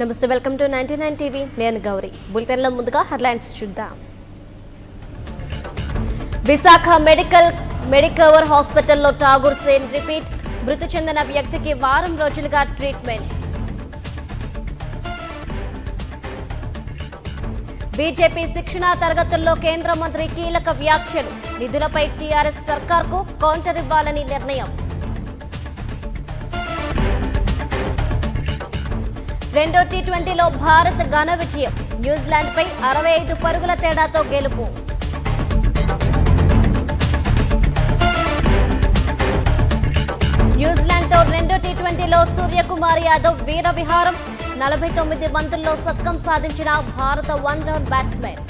నమస్తే welcome to ninety nine TV. నేను గౌరీ. బులెటిన్లో ముందుగా హెడ్లైన్స్ చూద్దాం. విశాఖ మెడికల్ మెడికవర్ హాస్పిటల్లో ఠాగూర్ సేన్ రిపీట్. మృతి చెందిన వ్యక్తికి వారం రోజులుగా ట్రీట్మెంట్. బీజేపీ శిక్షణా తరగతుల్లో కేంద్ర మంత్రి కీలక వ్యాఖ్యలు. నిధులపై టీఆర్ఎస్ సర్కార్కు కౌంటర్ ఇవ్వాలని నిర్ణయం. రెండో టీ ట్వంటీలో భారత్ ఘన విజయం. న్యూజిలాండ్పై అరవై ఐదు పరుగుల తేడాతో గెలుపు. న్యూజిలాండ్తో రెండో టీ ట్వంటీలో సూర్యకుమార్ యాదవ్ వీర విహారం. నలభై తొమ్మిది బంతుల్లో సత్కం సాధించిన భారత వన్ డౌన్ బ్యాట్స్మెన్.